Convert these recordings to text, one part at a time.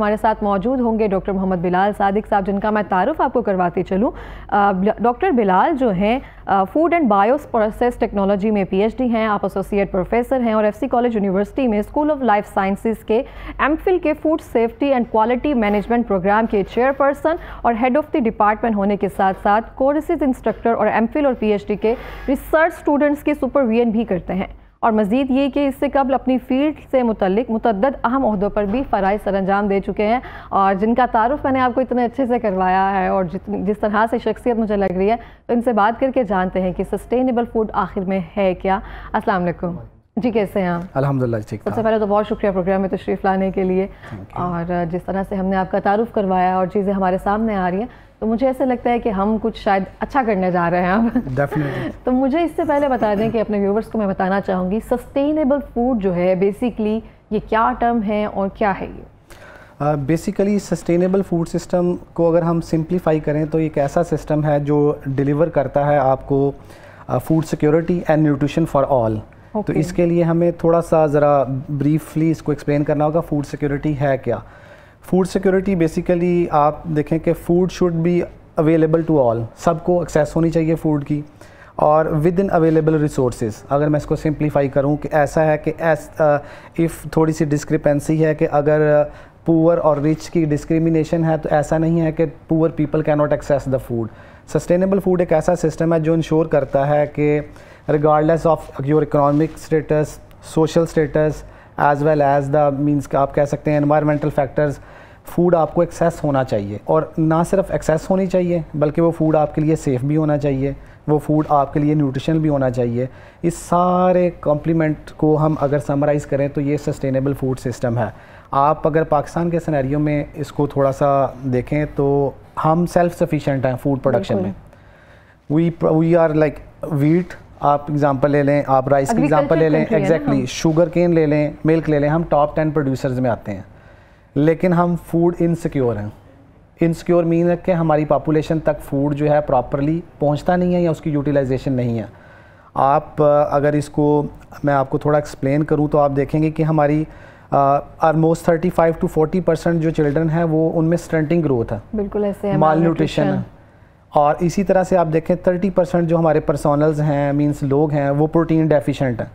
हमारे साथ मौजूद होंगे डॉक्टर मोहम्मद बिलाल सादिक साहब, जिनका मैं तारुफ आपको करवाती चलूँ। डॉक्टर बिलाल जो हैं food and bioprocess technology में पीएचडी हैं, आप एसोसिएट प्रोफेसर हैं और एफसी कॉलेज यूनिवर्सिटी में स्कूल ऑफ़ लाइफ साइंसेज के एमफिल के food safety and quality management program के चेयरपर्सन और हेड ऑफ़ द डिपार्टमेंट होने के साथ साथ कोर्सेज इंस्ट्रक्टर और एम और पीएचडी के रिसर्च स्टूडेंट्स की सुपरविजन भी करते हैं। और मज़ीद ये कि इससे कबल अपनी फ़ील्ड से मुतलिक मुतद अहम अहदों पर भी फ़राइज सर अंजाम दे चुके हैं और जिनका तारुफ मैंने आपको इतने अच्छे से करवाया है और जितनी जिस तरह से शख्सियत मुझे लग रही है तो इनसे बात करके जानते हैं कि सस्टेनेबल फ़ूड आखिर में है क्या। अस्सलाम जी कैसे हैं आप? अल्हम्दुलिल्लाह ठीक सबसे पहले तो बहुत शुक्रिया प्रोग्राम में तशरीफ़ लाने के लिए। और जिस तरह से हमने आपका तारुफ करवाया और चीज़ें हमारे सामने आ रही हैं तो मुझे ऐसा लगता है कि हम कुछ शायद अच्छा करने जा रहे हैं अब। तो मुझे इससे पहले बता दें कि अपने व्यूवर्स को मैं बताना चाहूँगी सस्टेनेबल फ़ूड जो है बेसिकली ये क्या टर्म है और क्या है ये? बेसिकली सस्टेनेबल फ़ूड सिस्टम को अगर हम सिंप्लीफाई करें तो एक ऐसा सिस्टम है जो डिलीवर करता है आपको food security and nutrition for all तो इसके लिए हमें थोड़ा सा ज़रा ब्रीफली इसको एक्सप्लेन करना होगा फ़ूड सिक्योरिटी है क्या? फ़ूड सिक्योरिटी बेसिकली आप देखें कि food should be available to all सबको एक्सेस होनी चाहिए फ़ूड की और विद इन अवेलेबल रिसोर्स अगर मैं इसको सिंप्लीफाई करूँ कि ऐसा है कि एस इफ़ थोड़ी सी डिस्क्रिपेंसी है कि अगर पुअर और रिच की डिस्क्रिमिनेशन है तो ऐसा नहीं है कि poor people cannot access the food sustainable food एक ऐसा सिस्टम है जो इंश्योर करता है कि regardless of your economic status social status as well as the means आप कह सकते हैं इन्वायरमेंटल फैक्टर्स फ़ूड आपको एक्सेस होना चाहिए। और ना सिर्फ़ एक्सेस होनी चाहिए बल्कि वो फ़ूड आपके लिए सेफ़ भी होना चाहिए वो फ़ूड आपके लिए न्यूट्रिशनल भी होना चाहिए। इस सारे कॉम्प्लीमेंट को हम अगर समराइज़ करें तो ये सस्टेनेबल फ़ूड सिस्टम है। आप अगर पाकिस्तान के सिनेरियो में इसको थोड़ा सा देखें तो हम सेल्फ सफिशेंट हैं फ़ूड प्रोडक्शन में। We we are like wheat आप एग्जांपल ले लें आप राइस की एग्जांपल ले लें एग्जैक्टली शुगर केन ले लें मिल्क ले लें हम टॉप टेन प्रोड्यूसर्स में आते हैं। लेकिन हम फ़ूड इनसिक्योर हैं। इनसिक्योर मीन है कि हमारी पॉपुलेशन तक फ़ूड जो है प्रॉपरली पहुँचता नहीं है या उसकी यूटिलाइजेशन नहीं है। आप अगर इसको मैं आपको थोड़ा एक्सप्लेन करूँ तो आप देखेंगे कि हमारी almost thirty five to forty percent जो चिल्ड्रन है वो उनमें स्टंटिंग ग्रोथ है। बिल्कुल ऐसे माल न्यूट्रिशन है। और इसी तरह से आप देखें थर्टी परसेंट जो हमारे पर्सनल्स हैं मींस लोग हैं, वो प्रोटीन डेफिशेंट हैं।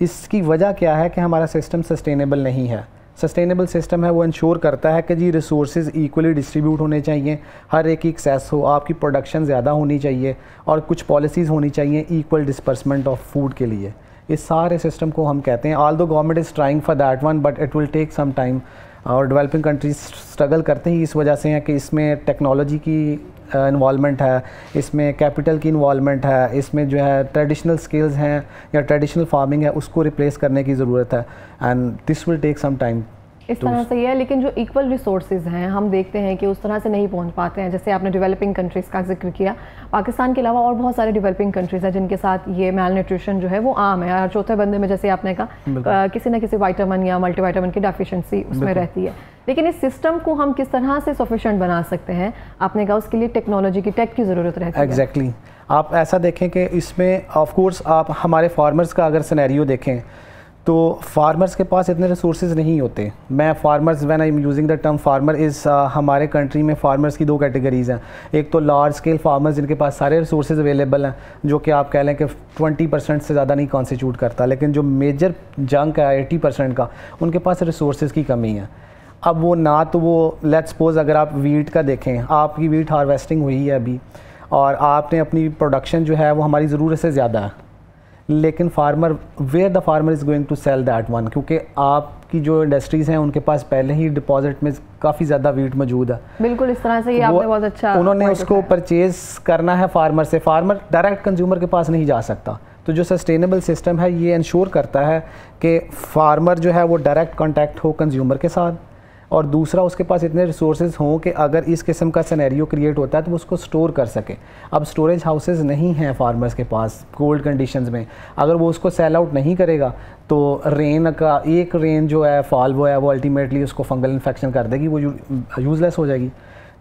इसकी वजह क्या है कि हमारा सिस्टम सस्टेनेबल नहीं है? सस्टेनेबल सिस्टम है, वो इंश्योर करता है कि जी रिसोर्स इक्वली डिस्ट्रीब्यूट होने चाहिए। हर एक की एक्सेस हो, आपकी प्रोडक्शन ज़्यादा होनी चाहिए और कुछ पॉलिसीज़ होनी चाहिए इक्वल डिस्पर्समेंट ऑफ़ फ़ूड के लिए। इस सारे सिस्टम को हम कहते हैं। Although government is trying for that one but it will take some time और डेवलपिंग कंट्रीज़ स्ट्रगल करते ही, इस वजह से हैं कि इसमें टेक्नोलॉजी की इन्वॉलमेंट है, इसमें कैपिटल की इन्वॉलमेंट है, इसमें जो है ट्रेडिशनल स्किल्स हैं या ट्रेडिशनल फ़ार्मिंग है, उसको रिप्लेस करने की ज़रूरत है। And this will take some time इस तरह से है लेकिन जो इक्वल रिसोर्सेज हैं हम देखते हैं कि उस तरह से नहीं पहुँच पाते हैं। जैसे आपने डेवलपिंग कंट्रीज़ का ज़िक्र किया पाकिस्तान के अलावा और बहुत सारे डेवलपिंग कंट्रीज़ हैं जिनके साथ ये मेल न्यूट्रिशन जो है वो आम है। और चौथे बंदे में जैसे आपने कहा किसी न किसी वाइटामिन या मल्टीवाइटामिन की डेफिशिएंसी उसमें रहती है। लेकिन इस सिस्टम को हम किस तरह से सफिशेंट बना सकते हैं? आपने कहा उसके लिए टेक्नोलॉजी की टेक की ज़रूरत रहती है। एग्जैक्टली आप ऐसा देखें कि इसमें ऑफ़ कोर्स आप हमारे फार्मर्स का अगर सिनेरियो देखें तो फार्मर्स के पास इतने रिसोर्स नहीं होते। मैं farmers when I am using the term farmer is हमारे कंट्री में फार्मर्स की दो कैटेगरीज़ हैं। एक तो लार्ज स्केल फार्मर्स जिनके पास सारे रिसोर्स अवेलेबल हैं, जो कि आप कह लें कि 20 परसेंट से ज़्यादा नहीं कॉन्स्टिट्यूट करता, लेकिन जो मेजर जंक है एटी परसेंट का, उनके पास रिसोर्स की कमी है। अब वो ना तो वो लेट सपोज़ अगर आप वीट का देखें, आपकी वीट हार्वेस्टिंग हुई है अभी, और आपने अपनी प्रोडक्शन जो है, वो हमारी ज़रूरत से ज़्यादा है। लेकिन farmer where the farmer is going to sell that one क्योंकि आपकी जो इंडस्ट्रीज़ हैं उनके पास पहले ही डिपॉजिट में काफ़ी ज़्यादा वीट मौजूद है। बिल्कुल इस तरह से ये आपने बहुत अच्छा उन्होंने उसको परचेज करना है फार्मर से। फार्मर डायरेक्ट कंज्यूमर के पास नहीं जा सकता। तो जो सस्टेनेबल सिस्टम है ये इंश्योर करता है कि फार्मर जो है वो डायरेक्ट कॉन्टैक्ट हो कंज्यूमर के साथ। और दूसरा, उसके पास इतने रिसोर्स हों कि अगर इस किस्म का सनेरियो क्रिएट होता है तो वो उसको स्टोर कर सके। अब स्टोरेज हाउसेज नहीं हैं फार्मर्स के पास कोल्ड कंडीशन में। अगर वो उसको सेल आउट नहीं करेगा तो रेन का, एक रेन जो है फॉल वो है, वो अल्टीमेटली उसको फंगल इन्फेक्शन कर देगी, वो यूज़लेस हो जाएगी।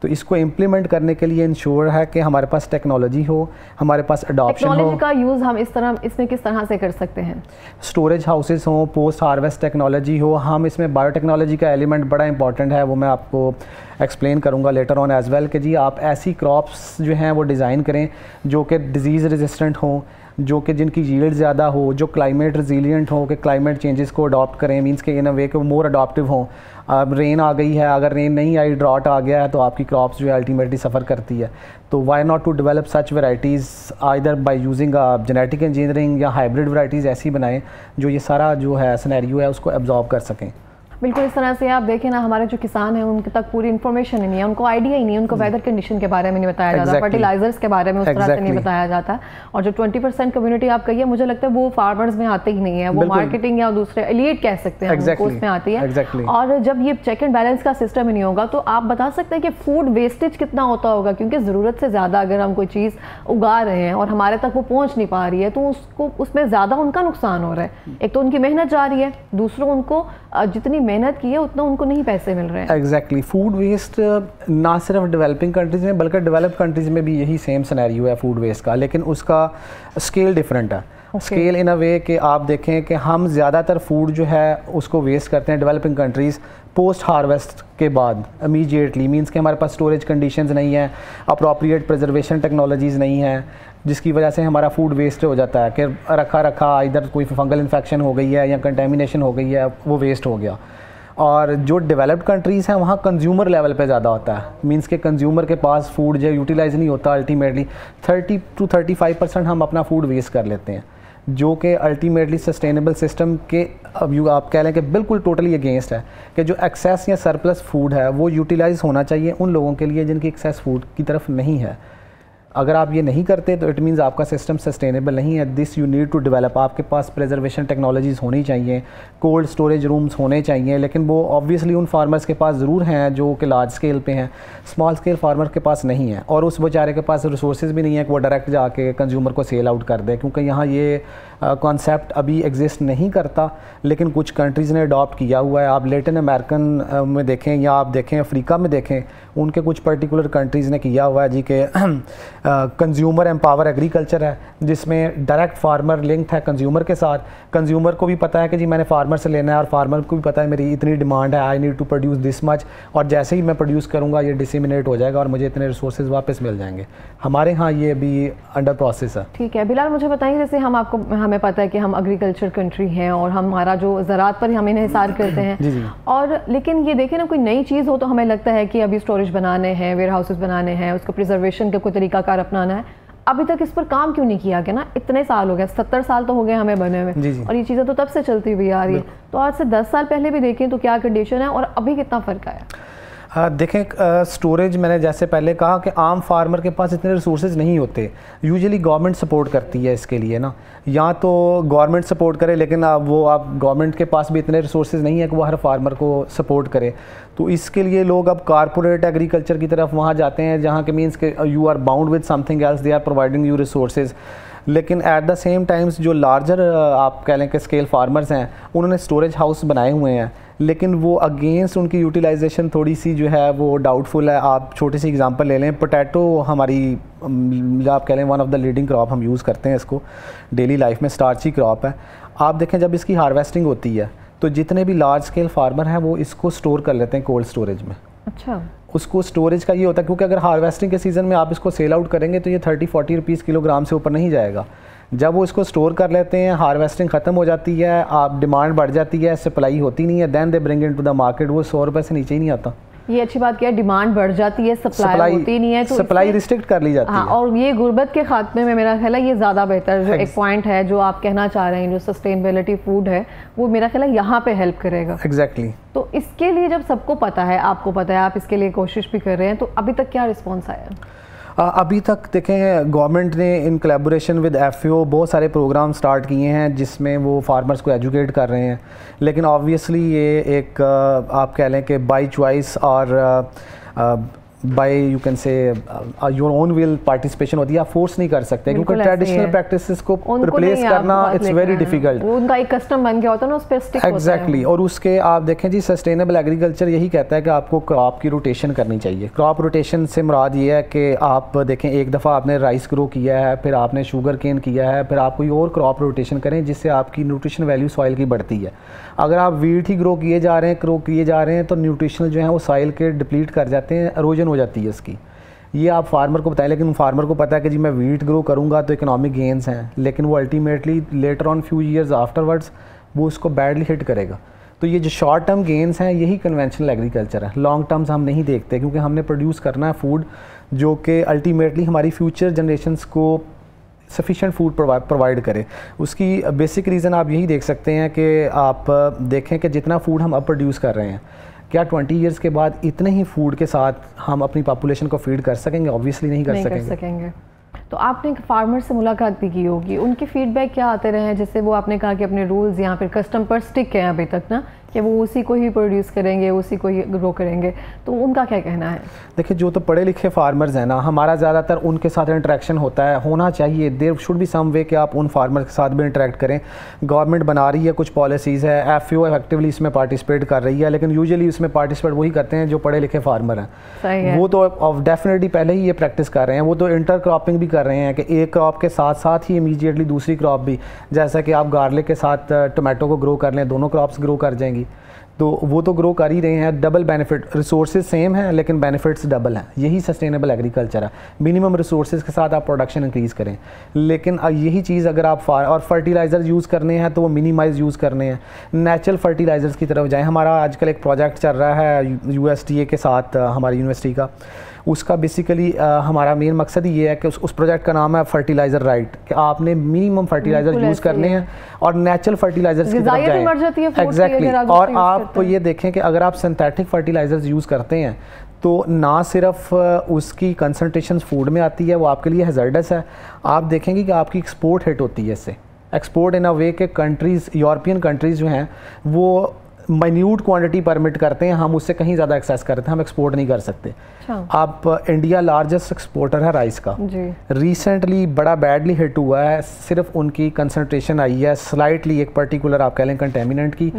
तो इसको इम्प्लीमेंट करने के लिए इंश्योर है कि हमारे पास टेक्नोलॉजी हो हमारे पास अडॉप्शन हो। का यूज़ हम इस तरह इसमें किस तरह से कर सकते हैं? स्टोरेज हाउसेज हो पोस्ट हार्वेस्ट टेक्नोलॉजी हो हम इसमें बायोटेक्नोलॉजी का एलिमेंट बड़ा इंपॉर्टेंट है वो मैं आपको एक्सप्लेन करूँगा लेटर ऑन एज़ वेल कि जी आप ऐसी क्रॉप्स जो हैं वो डिज़ाइन करें जो कि डिज़ीज़ रेजिस्टेंट हों जो कि जिनकी यील्ड ज़्यादा हो, जो क्लाइमेट रिजिलियंट हो, कि क्लाइमेट चेंजेस को अडॉप्ट करें मींस के इन अ वे के मोर अडॉप्टिव हों। अब रेन आ गई है, अगर रेन नहीं आई ड्रॉट आ गया है तो आपकी क्रॉप्स जो है अल्टीमेटली सफ़र करती है। तो why not to develop such varieties either by using genetic engineering या हाइब्रिड वराइटीज़ ऐसी बनाएँ, जो ये सारा जो है सनैरियो है, उसको एब्जॉर्ब कर सकें। बिल्कुल इस तरह से आप देखें ना हमारे जो किसान हैं उनके तक पूरी इन्फॉर्मेशन नहीं है उनको आइडिया ही नहीं है उनको वेदर कंडीशन के बारे में नहीं बताया exactly. जाता फर्टिलाइजर्स के बारे में उस तरह से नहीं बताया जाता। और जो ट्वेंटी परसेंट कम्युनिटी आप कहिए मुझे लगता है वो फार्मर्स में आते ही नहीं है वो मार्केटिंग या दूसरे एलिएट कह सकते हैं exactly. उसमें आती है। Exactly. और जब ये चेक एंड बैलेंस का सिस्टम ही नहीं होगा तो आप बता सकते हैं कि फ़ूड वेस्टेज कितना होता होगा क्योंकि ज़रूरत से ज़्यादा अगर हम कोई चीज़ उगा रहे हैं और हमारे तक वो पहुँच नहीं पा रही है तो उसको उसमें ज़्यादा उनका नुकसान हो रहा है। एक तो उनकी मेहनत जा रही है दूसरों उनको जितनी मेहनत की है, उतना उनको नहीं पैसे मिल रहे हैं। एग्जैक्टली फ़ूड वेस्ट ना सिर्फ़ डेवलपिंग कंट्रीज़ में, बल्कि डेवलप कंट्रीज़ में भी यही सेम सिनेरियो है फ़ूड वेस्ट का, लेकिन उसका स्केल डिफरेंट है। स्केल इन अ वे कि आप देखें कि हम ज़्यादातर फ़ूड जो है उसको वेस्ट करते हैं डेवलपिंग कंट्रीज़ पोस्ट हार्वेस्ट के बाद इमीजिएटली मींस कि हमारे पास स्टोरेज कंडीशंस नहीं है अप्रोप्रिएट प्रिजर्वेशन टेक्नोलॉजीज़ नहीं हैं, जिसकी वजह से हमारा फ़ूड वेस्ट हो जाता है कि रखा रखा, इधर कोई फंगल इन्फेक्शन हो गई है या कंटेमिनेशन हो गई है, वो वेस्ट हो गया। और जो डेवलप्ड कंट्रीज़ हैं, वहाँ कंज्यूमर लेवल पे ज़्यादा होता है। मींस के कंज्यूमर के पास फ़ूड जो यूटिलाइज नहीं होता ultimately thirty two thirty five percent हम अपना फ़ूड वेस्ट कर लेते हैं। जो कि अल्टीमेटली सस्टेनेबल सिस्टम के, अब यू आप कह लें कि बिल्कुल टोटली अगेंस्ट है, कि जो एक्सेस या सरप्लस फ़ूड है, वो यूटिलाइज होना चाहिए उन लोगों के लिए जिनकी एक्सेस फ़ूड की तरफ़ नहीं है। अगर आप ये नहीं करते तो इट मीन्स आपका सिस्टम सस्टेनेबल नहीं है. This you need to develop आपके पास प्रिजर्वेशन टेक्नोलॉजीज़ होनी चाहिए. कोल्ड स्टोरेज रूम्स होने चाहिए. लेकिन वो ऑब्वियसली उन फार्मर्स के पास ज़रूर हैं जो कि लार्ज स्केल पे हैं. स्मॉल स्केल फार्मर के पास नहीं है. और उस बेचारे के पास रिसोर्स भी नहीं है कि वो डायरेक्ट जाके कंज्यूमर को सेल आउट कर दे. क्योंकि यहाँ ये कॉन्सेप्ट अभी एग्जिस्ट नहीं करता. लेकिन कुछ कंट्रीज़ ने अडॉप्ट किया हुआ है. आप लेटिन अमेरिकन में देखें या आप देखें अफ्रीका में देखें, उनके कुछ पर्टिकुलर कंट्रीज़ ने किया हुआ है जी के कंज्यूमर एम्पावर एग्रीकल्चर है जिसमें डायरेक्ट फार्मर लिंक्ड है कंज्यूमर के साथ। कंज्यूमर को भी पता है कि जी मैंने फार्मर से लेना है और फार्मर को भी पता है मेरी इतनी डिमांड है I need to produce this much और जैसे ही मैं प्रोड्यूस करूँगा ये डिसिमिनेट हो जाएगा और मुझे इतने रिसोर्सेज वापस मिल जाएँगे। हमारे यहाँ ये अभी अंडर प्रोसेस है। ठीक है बिलाल मुझे बताइए जैसे हम आपको हमें पता है कि हम एग्रीकल्चर कंट्री हैं और हमारा जो ज़रात पर हम इन्हें करते हैं। जी जी। और लेकिन ये देखें ना कोई नई चीज़ हो तो हमें लगता है कि अभी स्टोरेज बनाने हैं वेयर हाउसेज बनाने हैं उसका प्रिजर्वेशन का कोई तरीकाकार अपनाना है। अभी तक इस पर काम क्यों नहीं किया गया ना? इतने साल हो गए सत्तर साल तो हो गए हमें बने हुए। और ये चीज़ें तो तब से चलती हुई आ रही है। तो आज से दस साल पहले भी देखें तो क्या कंडीशन है और अभी कितना फ़र्क आया? देखें स्टोरेज मैंने जैसे पहले कहा कि आम फार्मर के पास इतने रिसोर्सेज नहीं होते। यूजुअली गवर्नमेंट सपोर्ट करती है इसके लिए ना। या तो गवर्नमेंट सपोर्ट करे, लेकिन अब वो, आप गवर्नमेंट के पास भी इतने रिसोर्सेज नहीं है कि वो हर फार्मर को सपोर्ट करे। तो इसके लिए लोग अब कारपोरेट एग्रीकल्चर की तरफ़ वहाँ जाते हैं, जहाँ के मीन्स के you are bound with something else they are providing you resources लेकिन एट द सेम टाइम्स जो लार्जर आप कह लें कि स्केल फार्मर्स हैं, उन्होंने स्टोरेज हाउस बनाए हुए हैं। लेकिन वो अगेंस्ट उनकी यूटिलाइजेशन थोड़ी सी जो है वो डाउटफुल है। आप छोटी सी एग्जांपल ले लें पोटैटो हमारी आप कह लें one of the leading crop हम यूज़ करते हैं इसको। डेली लाइफ में स्टार्ची क्रॉप है। आप देखें जब इसकी हार्वेस्टिंग होती है तो जितने भी लार्ज स्केल फार्मर हैं वो इसको स्टोर कर लेते हैं कोल्ड स्टोरेज में। अच्छा। उसको स्टोरेज का ये होता है क्योंकि अगर हार्वेस्टिंग के सीज़न में आप इसको सेल आउट करेंगे तो ये थर्टी फोर्टी रुपीज़ किलोग्राम से ऊपर नहीं जाएगा। जब वो इसको स्टोर कर लेते हैं हार्वेस्टिंग ख़त्म हो जाती है आप डिमांड बढ़ जाती है सप्लाई होती नहीं है then they bring into the market वो सौ रुपये से नीचे ही नहीं आता। ये अच्छी बात क्या है डिमांड बढ़ जाती है सप्लाई होती नहीं है तो सप्लाई रिस्ट्रिक्ट कर ली जाती हाँ, है। और ये गुर्बत के खात्मे में मेरा ख्याल है ये ज़्यादा बेहतर जो एक पॉइंट है जो आप कहना चाह रहे हैं जो सस्टेनेबिलिटी फ़ूड है वो मेरा ख्याल है यहाँ पे हेल्प करेगा। Exactly exactly. तो इसके लिए जब सबको पता है आपको पता है आप इसके लिए कोशिश भी कर रहे हैं तो अभी तक क्या रिस्पॉन्स आया? अभी तक देखें गवर्नमेंट ने इन कलेबोरेशन विद एफ़ बहुत सारे प्रोग्राम स्टार्ट किए हैं जिसमें वो फार्मर्स को एजुकेट कर रहे हैं। लेकिन ऑब्वियसली ये एक आप कह लें कि बाई चॉइस और by you can say your own will participation होती है आप फोर्स नहीं कर सकते क्योंकि ट्रेडिशनल प्रैक्टिसेस को रिप्लेस करना इट्स वेरी डिफ़िकल्ट उनका एक कस्टम बन गया होता है ना उस पे स्टिक एग्जैक्टली और उसके आप देखें जी सस्टेनेबल एग्रीकल्चर यही कहता है कि आपको क्रॉप की रोटेशन करनी चाहिए। क्रॉप रोटेशन से मुराद ये है कि आप देखें एक दफ़ा आपने राइस ग्रो किया है फिर आपने शुगर केन किया है फिर आप कोई और क्रॉप रोटेशन करें जिससे आपकी न्यूट्रिशन वैल्यू सॉइल की बढ़ती है। अगर आप वीट ही ग्रो किए जा रहे हैं ग्रो किए जा रहे हैं तो न्यूट्रिशनल जो है वो सॉइल के डिप्लीट कर जाते हैं अरोजन हो जाती है इसकी। ये आप फार्मर को बताएँ, लेकिन फार्मर को पता है कि जी मैं वीट ग्रो करूँगा तो इकोनॉमिक गेंस हैं, लेकिन वो ultimately later on few years afterwards वो उसको बैडली हिट करेगा। तो ये जो शॉर्ट टर्म गेंस हैं, यही कन्वेंशनल एग्रीकल्चर है। लॉन्ग टर्म्स हम नहीं देखते, क्योंकि हमने प्रोड्यूस करना है फ़ूड जो कि अल्टीमेटली हमारी फ्यूचर जनरेशन्स को सफिशेंट फ़ूड प्रोवाइड करे। उसकी बेसिक रीज़न आप यही देख सकते हैं कि आप देखें कि जितना फ़ूड हम अब प्रोड्यूस कर रहे हैं क्या ट्वेंटी ईयर्स के बाद इतने ही फ़ूड के साथ हम अपनी पॉपुलेशन को फ़ीड कर सकेंगे? ऑब्वियसली नहीं कर नहीं सकेंगे कर सकेंगे। तो आपने एक फार्मर से मुलाकात भी की होगी। उनके फीडबैक क्या आते रहे हैं? जैसे वो आपने कहा कि अपने रूल्स यहाँ पर कस्टम पर स्टिक हैं अभी तक ना। कि वो उसी को ही प्रोड्यूस करेंगे उसी को ही ग्रो करेंगे। तो उनका क्या कहना है? देखिए जो तो पढ़े लिखे फार्मर्स हैं ना हमारा ज़्यादातर उनके साथ इंटरेक्शन होता है होना चाहिए। देर शुड भी सम वे कि आप उन फार्मर के साथ भी इंटरेक्ट करें। गवर्नमेंट बना रही है कुछ पॉलिसीज़ है एफ़ यू इफेक्टिवली इसमें पार्टिसिपेट कर रही है लेकिन यूजली इसमें पार्टिसिपेट वही करते हैं जो पढ़े लिखे फार्मर हैं। वो तो डेफिनेटली पहले ही ये प्रैक्टिस कर रहे हैं वो तो इंटर क्रॉपिंग भी कर रहे हैं कि एक क्रॉप के साथ साथ ही इमीजिएटली दूसरी क्रॉप भी। जैसा कि आप गार्लिक के साथ टोमेटो को ग्रो कर लें दोनों क्रॉप्स ग्रो कर जाएँगी। तो वो तो ग्रो कर ही रहे हैं डबल बेनिफिट रिसोर्स सेम हैं, लेकिन बेनिफिट्स डबल हैं। यही सस्टेनेबल एग्रीकल्चर है। मिनिमम रिसोर्स के साथ आप प्रोडक्शन इंक्रीज़ करें। लेकिन यही चीज़ अगर आप फार और फर्टिलाइज़र यूज़ करने हैं तो वो मिनिमाइज यूज़ करने हैं। नेचुरल फर्टिलाइज़र्स की तरफ़ जाएँ। हमारा आजकल एक प्रोजेक्ट चल रहा है यू के साथ हमारी यूनिवर्सिटी का। उसका बेसिकली हमारा मेन मकसद ये है कि उस, उस प्रोजेक्ट का नाम है फर्टिलाइज़र राइट कि आपने मिनिमम फर्टिलाइज़र यूज़ करने हैं। और नेचुरल फर्टिलाइजर्स की तरफ़ एग्जैक्टली और आप तो ये देखें कि अगर आप सिंथेटिक फर्टिलाइजर्स यूज़ करते हैं तो ना सिर्फ़ उसकी कंसनट्रेशन फ़ूड में आती है वो आपके लिए हजर्डस है। आप देखेंगे कि आपकी एक्सपोर्ट हिट होती है इससे। एक्सपोर्ट इन अ वे के कंट्रीज़ यूरोपियन कंट्रीज़ जो हैं वो माइन्यूट क्वांटिटी परमिट करते हैं हम उससे कहीं ज़्यादा एक्सेस करते हैं हम एक्सपोर्ट नहीं कर सकते। अच्छा। आप इंडिया लार्जेस्ट एक्सपोर्टर है राइस का। रिसेंटली बड़ा बैडली हिट हुआ है सिर्फ़ उनकी कंसनट्रेशन आई है स्लाइटली एक पर्टिकुलर आप कह लें कंटेमिनेंट की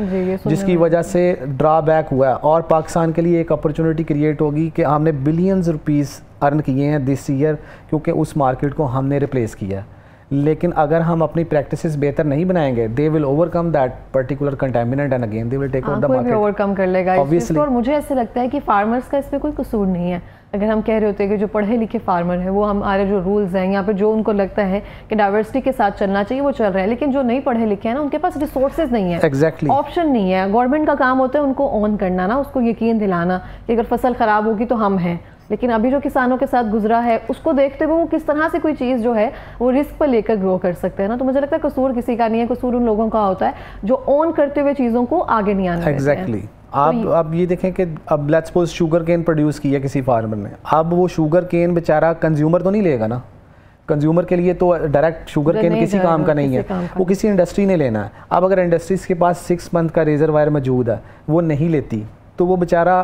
जिसकी वजह से ड्रॉबैक हुआ है। और पाकिस्तान के लिए एक अपॉर्चुनिटी क्रिएट होगी कि हमने बिलियंस रुपीज़ अर्न किए हैं दिस ईयर क्योंकि उस मार्केट को हमने रिप्लेस किया है। लेकिन अगर हम अपनी प्रैक्टिसेस बेहतर नहीं बनाएँगे they will overcome that particular contaminant and again they will take over the market overcome कर लेगा ऑब्वियसली और मुझे ऐसे लगता है कि फार्मर्स का इसमें कोई कसूर नहीं है। अगर हम कह रहे होते हैं कि जो पढ़े लिखे फार्मर है वो हमारे जो रूल्स हैं यहाँ पे जो उनको लगता है कि डाइवर्सिटी के साथ चलना चाहिए वो चल रहा है। लेकिन जो नहीं पढ़े लिखे हैं ना उनके पास रिसोर्सेज नहीं है। एग्जैक्टली ऑप्शन नहीं है। गवर्नमेंट का काम होता है उनको ऑन करना ना उसको यकीन दिलाना कि अगर फ़सल खराब होगी तो हम हैं। लेकिन अभी जो किसानों के साथ गुजरा है उसको देखते हुए वो किस तरह से कोई चीज़ जो है वो रिस्क पर लेकर ग्रो कर सकते हैं ना? तो मुझे लगता है कसूर किसी का नहीं है कसूर उन लोगों का होता है जो ऑन करते हुए चीज़ों को आगे नहीं आना एग्जैक्टली आप तो अब ये देखें कि अब let's suppose sugar cane produce किया किसी फार्मर ने। अब वो शुगर केन बेचारा कंज्यूमर तो नहीं लेगा ना? कंज्यूमर के लिए तो डायरेक्ट शुगर केन किसी काम का नहीं है। वो किसी इंडस्ट्री ने लेना है। अब अगर इंडस्ट्रीज़ के पास सिक्स मंथ का रेजर वायर मौजूद है वो नहीं लेती तो वो बेचारा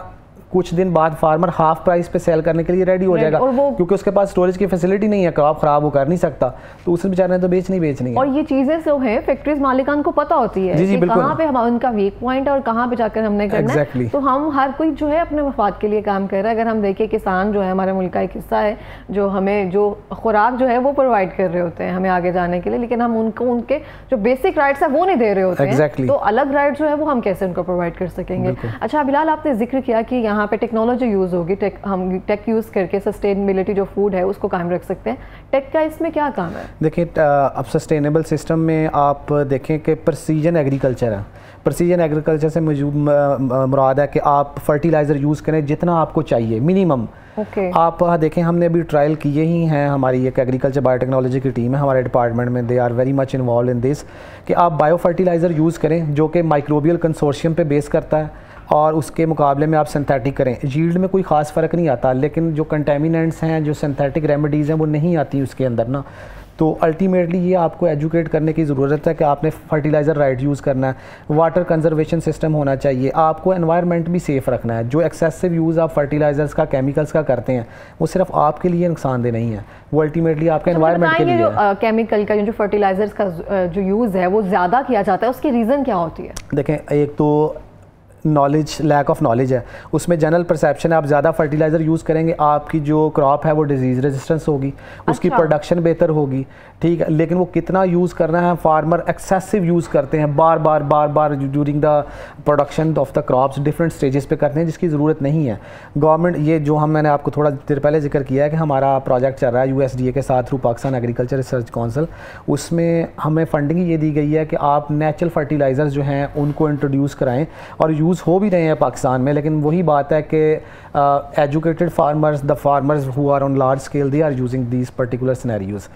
कुछ दिन बाद फार्मर हाफ़ प्राइस पे सेल करने के लिए रेडी हो जाएगा। क्योंकि उसके पास स्टोरेज की फैसिलिटी नहीं है क्रॉप खराब वो कर नहीं सकता। तो उसने बेचारे ने तो बेचनी बेचनी है। और ये चीज़ें जो है फैक्ट्रीज मालिकान को पता होती है जी जी बिल्कुल। कहाँ पे हम उनका वीक पॉइंट और कहाँ पे जाकर हमने करना exactly. तो हम हर कोई जो है अपने मफाद के लिए काम कर रहा है। अगर हम देखें किसान जो है हमारे मुल्क का एक हिस्सा है जो हमें जो खुराक जो है वो प्रोवाइड कर रहे होते हैं हमें आगे जाने के लिए लेकिन हम उनको उनके जो बेसिक राइट्स है वो नहीं दे रहे होते हैं। तो अलग राइट जो है वो हम कैसे उनको प्रोवाइड कर सकेंगे? अच्छा बिलाल आपने ज़िक्र किया कि यहाँ पे टेक्नोलॉजी यूज़ होगी टेक हम टेक यूज़ करके सस्टेनेबिलिटी जो फ़ूड है उसको कायम रख सकते हैं। टेक का इसमें क्या काम है? देखिए अब सस्टेनेबल सिस्टम में आप देखें कि प्रसीजन एग्रीकल्चर है। प्रसीजन एग्रीकल्चर से मुराद है कि आप फर्टिलाइज़र यूज़ करें जितना आपको चाहिए मिनिमम okay. आप देखें हमने अभी ट्रायल किए ही हैं हमारी एक एग्रीकल्चर बायोटेक्नोलॉजी की टीम है हमारे डिपार्टमेंट में they are very much involve in this कि आप बायो फर्टिलाइज़र यूज़ करें जो कि माइक्रोबियल कंसोर्शियम पे बेस करता है। और उसके मुकाबले में आप सिंथेटिक करें। जील्ड में कोई ख़ास फ़र्क नहीं आता लेकिन जो कंटेमिनेंट्स हैं जो सिंथेटिक रेमेडीज़ हैं वो नहीं आती उसके अंदर ना। तो अल्टीमेटली ये आपको एजुकेट करने की ज़रूरत है कि आपने फर्टिलाइज़र राइट यूज़ करना है। वाटर कंजर्वेशन सिस्टम होना चाहिए। आपको एनवायरनमेंट भी सेफ़ रखना है। जो एक्सेसिव यूज़ आप फर्टिलाइज़र्स का केमिकल्स का करते हैं वो सिर्फ़ आपके लिए नुकसानदेह नहीं है। वो अल्टीमेटली आपके एनवायरनमेंट अच्छा, के लिए जो केमिकल का जो फर्टिलाइजर्स का जो यूज़ है वो ज़्यादा किया जाता है उसकी रीज़न क्या होती है? देखें एक तो नॉलेज लैक ऑफ़ नॉलेज है उसमें जनरल परसेप्शन है आप ज़्यादा फर्टिलाइज़र यूज़ करेंगे आपकी जो क्रॉप है वो डिज़ीज़ रेजिस्टेंस होगी अच्छा। उसकी। प्रोडक्शन बेहतर होगी ठीक है लेकिन वो कितना यूज़ करना है फार्मर एक्सेसिव यूज़ करते हैं बार बार बार बार during the production of the crops different stages पे करते हैं जिसकी ज़रूरत नहीं है गवर्नमेंट ये जो हम मैंने आपको थोड़ा देर पहले ज़िक्र किया है कि हमारा प्रोजेक्ट चल रहा है यूएसडीए के साथ through Pakistan agriculture research council उसमें हमें फंडिंग ये दी गई है कि आप नेचुरल फर्टिलाइज़र्स जो हैं उनको इंट्रोड्यूस कराएँ और यूज़ हो भी रहे हैं पाकिस्तान में, लेकिन वही बात है कि educated farmers the farmers who are on large scale they are using these particular scenarios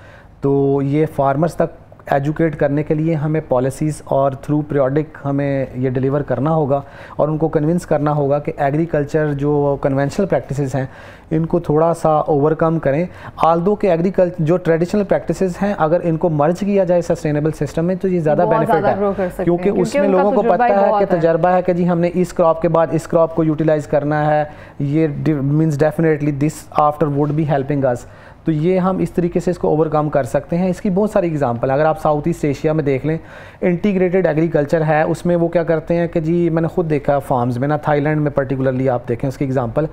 तो ये फार्मर्स तक एजुकेट करने के लिए हमें पॉलिसीज़ और थ्रू पीरियोडिक हमें ये डिलीवर करना होगा और उनको कन्विंस करना होगा कि एग्रीकल्चर जो कन्वेंशनल प्रैक्टिसेस हैं इनको थोड़ा सा ओवरकम करें। आल दो के एग्रीकल्चर जो ट्रेडिशनल प्रैक्टिसेस हैं अगर इनको मर्ज किया जाए सस्टेनेबल सिस्टम में तो ये ज़्यादा बेनिफिट है। क्योंकि उसमें लोगों को पता है कि तजर्बा है कि जी हमने इस क्रॉप के बाद इस क्रॉप को यूटिलाइज़ करना है। ये means definitely this after would be helping us तो ये हम इस तरीके से इसको ओवरकम कर सकते हैं। इसकी बहुत सारी एग्जांपल अगर आप साउथ ईस्ट एशिया में देख लें इंटीग्रेटेड एग्रीकल्चर है। उसमें वो क्या करते हैं कि जी मैंने खुद देखा फार्म्स में ना थाईलैंड में पर्टिकुलरली आप देखें उसकी एग्जांपल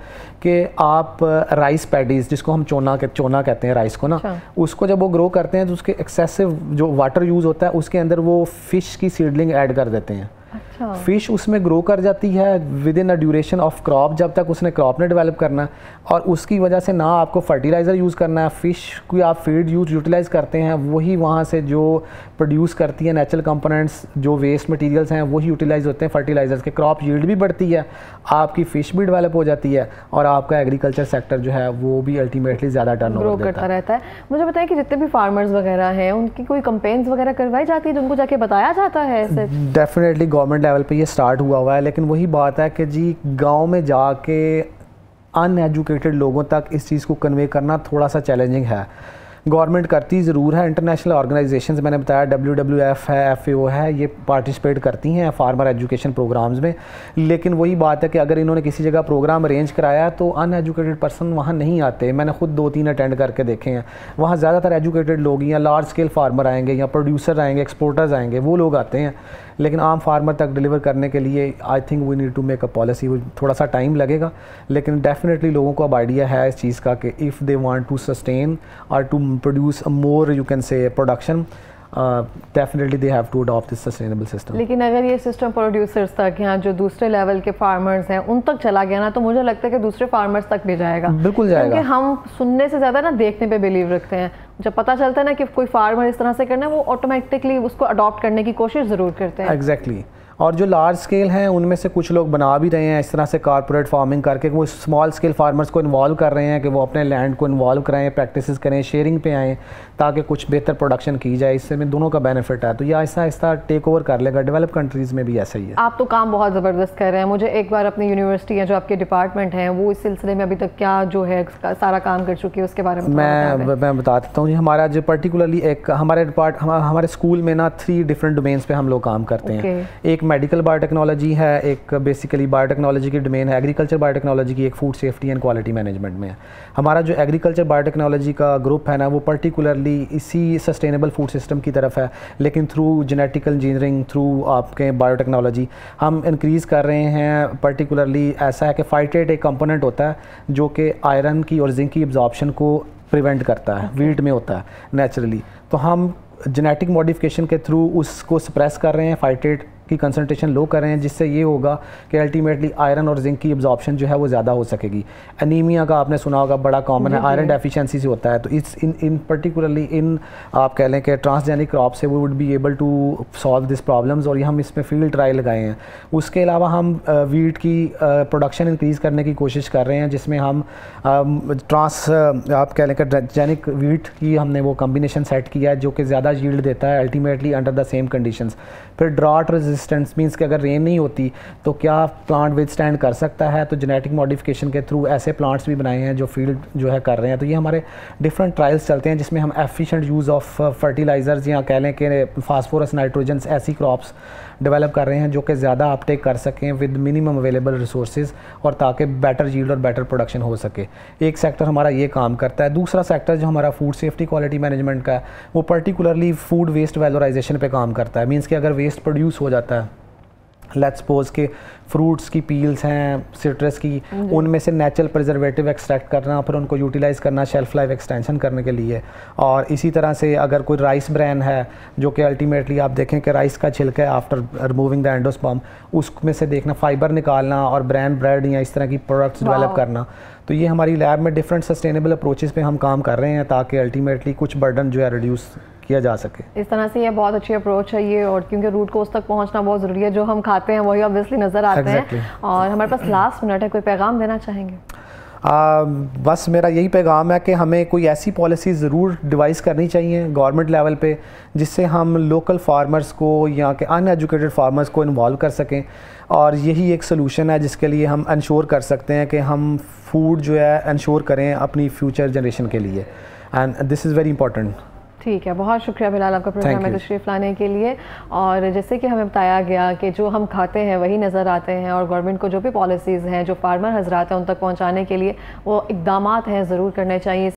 कि आप राइस पैडीज जिसको हम चोना के चोना कहते हैं राइस को ना अच्छा। उसको जब वो ग्रो करते हैं तो उसके एक्सेसिव जो वाटर यूज़ होता है उसके अंदर वो फ़िश की सीडलिंग ऐड कर देते हैं। अच्छा। फ़िश उसमें ग्रो कर जाती है within a duration of crop जब तक उसने क्रॉप ने डेवलप करना और उसकी वजह से ना आपको फर्टिलाइज़र यूज़ करना है फ़िश की आप फ़ीड यूज़ यूटिलाइज़ करते हैं वही वहाँ से जो प्रोड्यूस करती है नेचुरल कंपोनेंट्स जो वेस्ट मटेरियल्स हैं वही यूटिलाइज़ होते हैं फर्टिलाइज़र्स के। क्रॉप यील्ड भी बढ़ती है आपकी फ़िश भी डेवलप हो जाती है और आपका एग्रीकल्चर सेक्टर जो है वो भी अल्टीमेटली ज़्यादा टर्न ग्रो करता रहता है। मुझे बताया कि जितने भी फार्मर्स वगैरह हैं उनकी कोई कंपेन्स वगैरह करवाई जाती है जिनको जाके बताया जाता है डेफिनेटली गवर्नमेंट लेवल पे ये स्टार्ट हुआ हुआ है, लेकिन वही बात है कि जी गाँव में जाके अनएजुकेटेड लोगों तक इस चीज़ को कन्वे करना थोड़ा सा चैलेंजिंग है। गवर्नमेंट करती ज़रूर है इंटरनेशनल ऑर्गेनाइजेशंस मैंने बताया डब्ल्यू डब्ल्यू एफ़ है एफ़ ओ है, ये पार्टिसिपेट करती हैं फार्मर एजुकेशन प्रोग्राम्स में। लेकिन वही बात है कि अगर इन्होंने किसी जगह प्रोग्राम अरेंज कराया तो अनएजुकेटेड पर्सन वहाँ नहीं आते। मैंने खुद दो तीन अटेंड करके देखे हैं। वहाँ ज़्यादातर एजुकेटेड लोग या लार्ज स्केल फार्मर आएँगे या प्रोड्यूसर आएँगे एक्सपोर्टर्स आएँगे, वो लोग आते हैं। लेकिन आम फार्मर तक डिलीवर करने के लिए I think we need to make a policy थोड़ा सा टाइम लगेगा लेकिन डेफिनेटली लोगों को अब आइडिया है इस चीज़ का कि if they want to sustain और to produce more you can say production definitely they have to adopt this sustainable system लेकिन अगर ये सिस्टम प्रोड्यूसर्स तक यहाँ जो दूसरे लेवल के फार्मर्स हैं उन तक चला गया ना तो मुझे लगता है कि दूसरे फार्मर्स तक भी जाएगा। बिल्कुल जाएगा। क्योंकि हम सुनने से ज़्यादा ना देखने पे बिलीव रखते हैं। जब पता चलता है ना कि कोई फार्मर इस तरह से करना है, वो ऑटोमेटिकली उसको अडॉप्ट करने की कोशिश ज़रूर करते हैं एग्जैक्टली exactly. और जो लार्ज स्केल हैं उनमें से कुछ लोग बना भी रहे हैं इस तरह से कॉरपोरेट फ़ार्मिंग करके वो स्मॉल स्केल फार्मर्स को इन्वॉल्व कर रहे हैं कि वो अपने लैंड को इन्वॉल्व कराएँ प्रैक्टिस करें शेयरिंग पे आएँ ताकि कुछ बेहतर प्रोडक्शन की जाए। इससे में दोनों का बेनिफिट है। तो ये आहिस्ता आहिस्ता टेक ओवर कर लेगा। डेवलप कंट्रीज़ में भी ऐसा ही है। आप तो काम बहुत ज़बरदस्त कर रहे हैं। मुझे एक बार अपनी यूनिवर्सिटी या जो आपके डिपार्टमेंट हैं वो इस सिलसिले में अभी तक क्या जो है सारा काम कर चुकी है उसके बारे में मैं मैं बता देता हूँ जी हमारा जो पर्टिकुलरली एक हमारे डिपार्ट हमारे स्कूल में ना थ्री डिफरेंट डोमेन्स पे हम लोग काम करते हैं। एक मेडिकल बायोटेक्नोलॉजी है एक बेसिकली बायोटेक्नोलॉजी की डोमेन है एग्रीकल्चर बायोटेक्नोलॉजी की एक food safety and quality management में है। हमारा जो एग्रीकल्चर बायोटेक्नोलॉजी का ग्रुप है ना वो पर्टिकुलरली इसी सस्टेनेबल फ़ूड सिस्टम की तरफ़ है। लेकिन थ्रू जेनेटिकल इंजीनियरिंग थ्रू आपके बायोटेक्नोलॉजी हम इंक्रीज़ कर रहे हैं पर्टिकुलरली ऐसा है कि फाइट्रेट एक कंपोनेंट होता है जो कि आयरन की और जिंक की एब्जॉर्प्शन को प्रिवेंट करता है वीट में होता है नेचुरली तो हम जेनेटिक मॉडिफिकेशन के थ्रू उसको सप्रेस कर रहे हैं फाइटेट की कंसनट्रेशन लो कर रहे हैं जिससे ये होगा कि अल्टीमेटली आयरन और जिंक की एब्जॉर्प्शन जो है वो ज़्यादा हो सकेगी। अनीमिया का आपने सुना होगा बड़ा कॉमन है। आयरन डेफिशिएंसी से होता है। तो इस इन इन पर्टिकुलरली इन आप कह लें कि ट्रांसजेनिक क्रॉप से we would be able to solve this problems और ये हम इसमें फ़ील्ड ट्रायल लगाए हैं। उसके अलावा हम वीट की प्रोडक्शन इंक्रीज़ करने की कोशिश कर रहे हैं जिसमें हम ट्रांस आप कह लें कि जेनिक वीट की हमने वो कम्बिनेशन सेट किया है जो कि ज़्यादा यील्ड देता है ultimately under the same condition फिर ड्राट रेजिस्टेंस मीन्स कि अगर रेन नहीं होती तो क्या प्लांट विद स्टैंड कर सकता है? तो जेनेटिक मॉडिफिकेशन के थ्रू ऐसे प्लांट्स भी बनाए हैं जो फ़ील्ड जो है कर रहे हैं। तो ये हमारे डिफरेंट ट्रायल्स चलते हैं, जिसमें हम एफिशिएंट यूज़ ऑफ़ फर्टिलाइज़र्स या कह लें कि फास्फोरस नाइट्रोजन ऐसी क्रॉप्स डेवलप कर रहे हैं जो कि ज़्यादा आप टेक कर सकें विद मिनिमम अवेलेबल रिसोर्स और ताकि बेटर जील्ड और बेटर प्रोडक्शन हो सके। एक सेक्टर हमारा ये काम करता है। दूसरा सेक्टर जो हमारा फ़ूड सेफ्टी क्वालिटी मैनेजमेंट का है, वो पर्टिकुलरली फ़ूड वेस्ट वैलोराइजेशन पर काम करता है। मीन्स कि अगर वेस्ट प्रोड्यूस हो जाता है लेट्स सपोज़ के फ्रूट्स की पील्स हैं सिट्रस की उनमें से नेचुरल प्रिजर्वेटिव एक्सट्रैक्ट करना फिर उनको यूटिलाइज़ करना शेल्फ लाइफ एक्सटेंशन करने के लिए। और इसी तरह से अगर कोई राइस ब्रांड है जो कि अल्टीमेटली आप देखें कि राइस का छिलका है आफ्टर रिमूविंग द एंडोस्पम उसमें से देखना फाइबर निकालना और ब्रांड ब्रेड या इस तरह की प्रोडक्ट्स डेवलप करना। तो ये हमारी लैब में डिफरेंट सस्टेनेबल अप्रोचेस पे हम काम कर रहे हैं ताकि अल्टीमेटली कुछ बर्डन जो है रिड्यूस किया जा सके। इस तरह से ये बहुत अच्छी अप्रोच है ये और क्योंकि रूट कोस तक पहुँचना बहुत ज़रूरी है। जो हम खाते हैं वही ऑब्वियसली नज़र आते exactly. हैं और हमारे पास लास्ट मिनट है कोई पैगाम देना चाहेंगे? आ, बस मेरा यही पैगाम है कि हमें कोई ऐसी पॉलिसी ज़रूर डिवाइस करनी चाहिए गवर्नमेंट लेवल पे जिससे हम लोकल फार्मर्स को या के अनएजुकेटेड फार्मर्स को इन्वॉल्व कर सकें। और यही एक सोल्यूशन है जिसके लिए हम इंश्योर कर सकते हैं कि हम फ़ूड जो है इंश्योर करें अपनी फ्यूचर जनरेशन के लिए। And this is very important ठीक है बहुत शुक्रिया बिलाल आपका प्रोग्राम में तशरीफ़ लाने के लिए। और जैसे कि हमें बताया गया कि जो हम खाते हैं वही नज़र आते हैं और गवर्नमेंट को जो भी पॉलिसीज़ हैं जो फार्मर हजरात हैं उन तक पहुँचाने के लिए वो इकदाम हैं ज़रूर करने चाहिए।